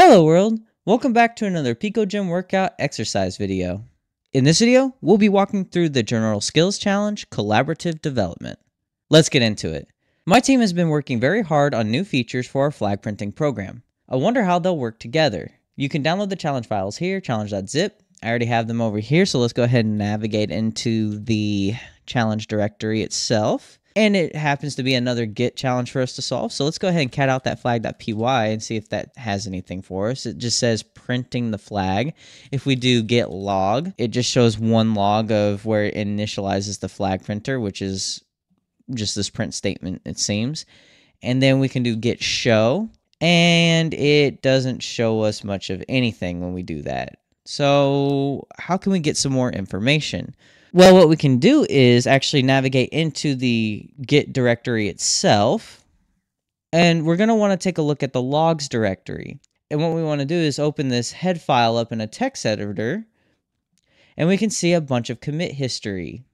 Hello world! Welcome back to another picoGym workout exercise video. In this video, we'll be walking through the General Skills Challenge Collaborative Development. Let's get into it. My team has been working very hard on new features for our flag printing program. I wonder how they'll work together. You can download the challenge files here, challenge.zip. I already have them over here, so let's go ahead and navigate into the challenge directory itself. And it happens to be another Git challenge for us to solve. So let's go ahead and cat out that flag.py and see if that has anything for us. It just says printing the flag. If we do git log, it just shows one log of where it initializes the flag printer, which is just this print statement, it seems. And then we can do git show, and it doesn't show us much of anything when we do that. So, how can we get some more information? Well, what we can do is actually navigate into the Git directory itself. And we're going to want to take a look at the logs directory. And what we want to do is open this head file up in a text editor. And we can see a bunch of commit history.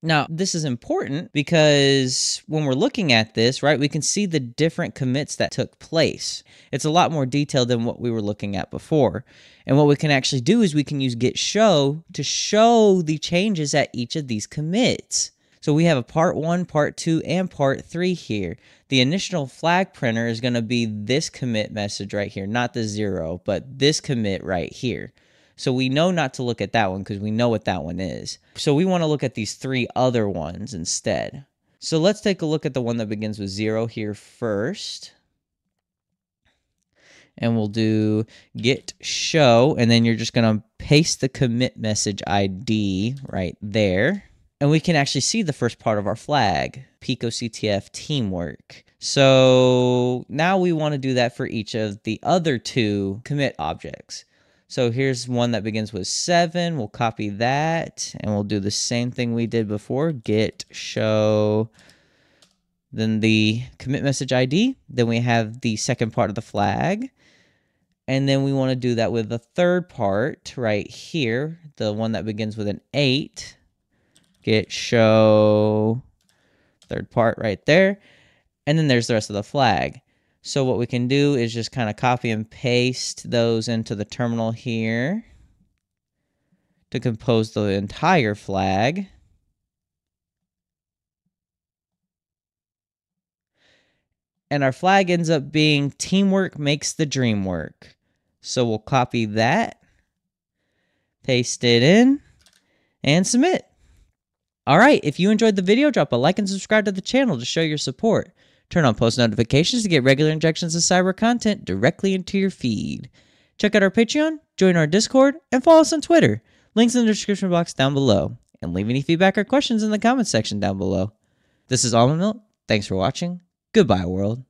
Now, this is important because when we're looking at this, right, we can see the different commits that took place. It's a lot more detailed than what we were looking at before. And what we can actually do is we can use git show to show the changes at each of these commits. So we have a part one, part two, and part three here. The initial flag printer is going to be this commit message right here, not the zero, but this commit right here. So we know not to look at that one because we know what that one is. So we want to look at these three other ones instead. So let's take a look at the one that begins with zero here first. And we'll do git show, and then you're just going to paste the commit message ID right there. And we can actually see the first part of our flag, picoCTF teamwork. So now we want to do that for each of the other two commit objects. So here's one that begins with seven. We'll copy that and we'll do the same thing we did before. Git show, then the commit message ID. Then we have the second part of the flag. And then we want to do that with the third part right here, the one that begins with an eight. Git show, third part right there. And then there's the rest of the flag. So what we can do is just kind of copy and paste those into the terminal here to compose the entire flag. And our flag ends up being teamwork makes the dream work. So we'll copy that, paste it in, and submit. All right, if you enjoyed the video, drop a like and subscribe to the channel to show your support. Turn on post notifications to get regular injections of cyber content directly into your feed. Check out our Patreon, join our Discord, and follow us on Twitter. Links in the description box down below. And leave any feedback or questions in the comments section down below. This is Almond Milk. Thanks for watching. Goodbye, world.